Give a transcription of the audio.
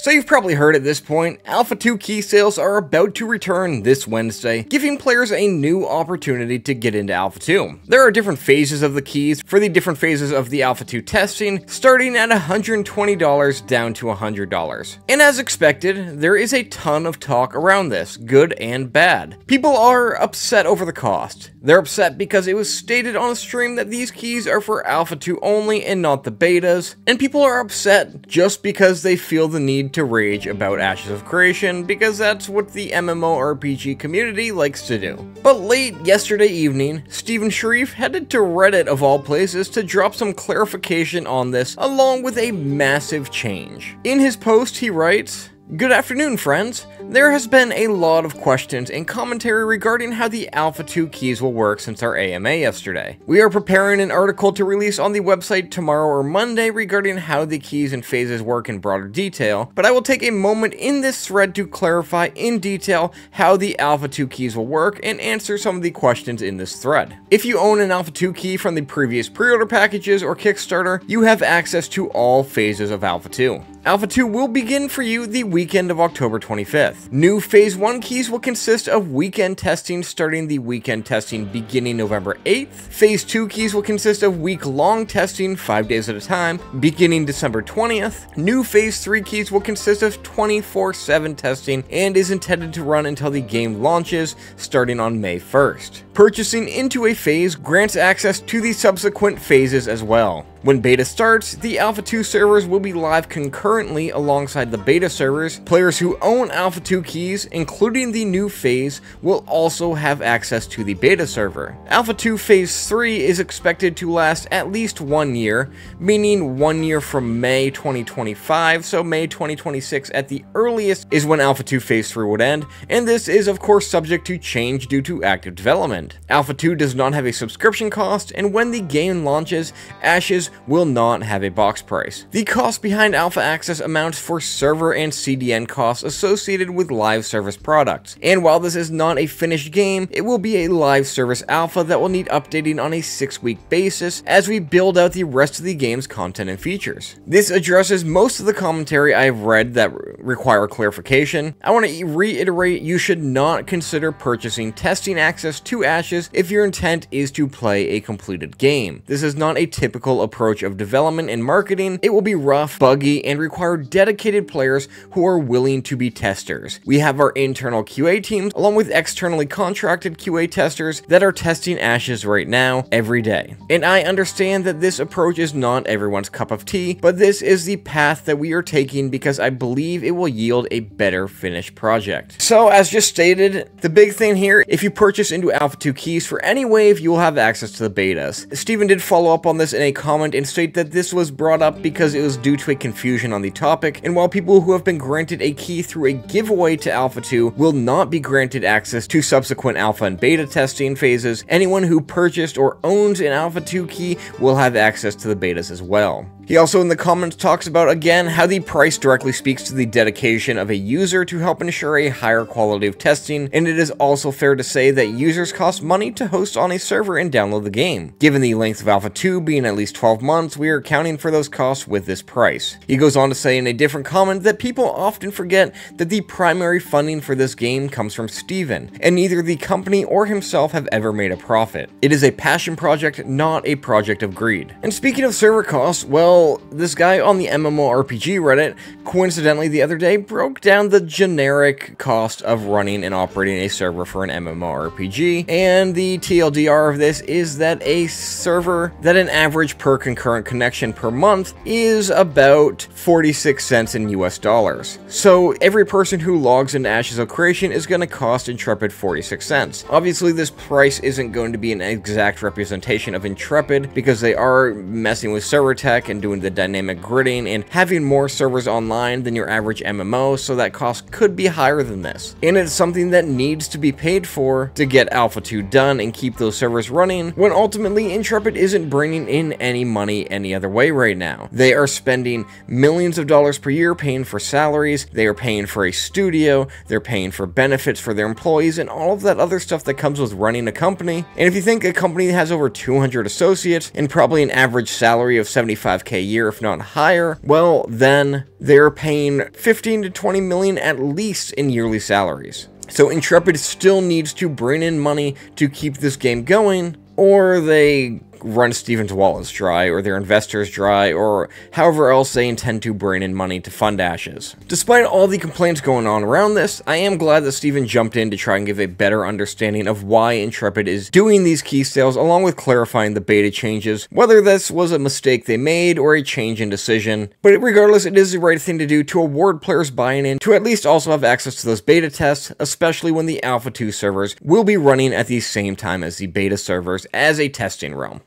So you've probably heard at this point, Alpha 2 key sales are about to return this Wednesday, giving players a new opportunity to get into Alpha 2. There are different phases of the keys for the different phases of the Alpha 2 testing, starting at $120 down to $100. And as expected, there is a ton of talk around this, good and bad. People are upset over the cost. They're upset because it was stated on a stream that these keys are for Alpha 2 only and not the betas, and people are upset just because they feel the need to rage about Ashes of Creation because that's what the MMORPG community likes to do. But late yesterday evening, Steven Sharif headed to Reddit of all places to drop some clarification on this along with a massive change. In his post he writes, Good afternoon, friends. There has been a lot of questions and commentary regarding how the Alpha 2 keys will work since our AMA yesterday. We are preparing an article to release on the website tomorrow or Monday regarding how the keys and phases work in broader detail, but I will take a moment in this thread to clarify in detail how the Alpha 2 keys will work and answer some of the questions in this thread. If you own an Alpha 2 key from the previous pre-order packages or Kickstarter, you have access to all phases of Alpha 2. Alpha 2 will begin for you the weekend of October 25th. New Phase 1 keys will consist of weekend testing starting the weekend testing beginning November 8th. Phase 2 keys will consist of week-long testing 5 days at a time beginning December 20th. New Phase 3 keys will consist of 24-7 testing and is intended to run until the game launches starting on May 1st. Purchasing into a phase grants access to the subsequent phases as well. When beta starts, the Alpha 2 servers will be live concurrently alongside the beta servers. Players who own Alpha 2 keys, including the new phase, will also have access to the beta server. Alpha 2 Phase 3 is expected to last at least one year, meaning one year from May 2025, so May 2026 at the earliest is when Alpha 2 Phase 3 would end, and this is of course subject to change due to active development. Alpha 2 does not have a subscription cost, and when the game launches, Ashes will not have a box price. The cost behind Alpha Access amounts for server and CDN costs associated with live service products. And while this is not a finished game, it will be a live service alpha that will need updating on a 6 week basis as we build out the rest of the game's content and features. This addresses most of the commentary I've read that require clarification. I want to reiterate you should not consider purchasing testing access to Ashes if your intent is to play a completed game. This is not a typical approach of development and marketing, it will be rough, buggy, and require dedicated players who are willing to be testers. We have our internal QA teams, along with externally contracted QA testers that are testing Ashes right now, every day. And I understand that this approach is not everyone's cup of tea, but this is the path that we are taking because I believe it will yield a better finished project. So as just stated, the big thing here, if you purchase into Alpha 2 keys for any wave, you will have access to the betas. Steven did follow up on this in a comment comment and state that this was brought up because it was due to a confusion on the topic, and while people who have been granted a key through a giveaway to Alpha 2 will not be granted access to subsequent Alpha and Beta testing phases, anyone who purchased or owns an Alpha 2 key will have access to the betas as well. He also in the comments talks about again how the price directly speaks to the dedication of a user to help ensure a higher quality of testing, and it is also fair to say that users cost money to host on a server and download the game. Given the length of Alpha 2 being at least 12 months, we are accounting for those costs with this price. He goes on to say in a different comment that people often forget that the primary funding for this game comes from Steven, and neither the company or himself have ever made a profit. It is a passion project, not a project of greed. And speaking of server costs, well, well, this guy on the MMORPG Reddit, coincidentally the other day, broke down the generic cost of running and operating a server for an MMORPG, and the TLDR of this is that a server that an average per concurrent connection per month is about 46 cents in US dollars. So every person who logs into Ashes of Creation is going to cost Intrepid 46 cents. Obviously this price isn't going to be an exact representation of Intrepid because they are messing with server tech and doing doing the dynamic gridding and having more servers online than your average MMO, so that cost could be higher than this. And it's something that needs to be paid for to get Alpha 2 done and keep those servers running, when ultimately Intrepid isn't bringing in any money any other way right now. They are spending millions of dollars per year paying for salaries, they are paying for a studio, they're paying for benefits for their employees, and all of that other stuff that comes with running a company. And if you think a company has over 200 associates and probably an average salary of 75k 5k a year, if not higher, well, then they're paying 15 to 20 million at least in yearly salaries. So Intrepid still needs to bring in money to keep this game going, or they run Stevens Wallace dry, or their investors dry, or however else they intend to bring in money to fund Ashes. Despite all the complaints going on around this, I am glad that Steven jumped in to try and give a better understanding of why Intrepid is doing these key sales, along with clarifying the beta changes, whether this was a mistake they made or a change in decision. But regardless, it is the right thing to do to award players buying in to at least also have access to those beta tests, especially when the Alpha 2 servers will be running at the same time as the beta servers as a testing realm.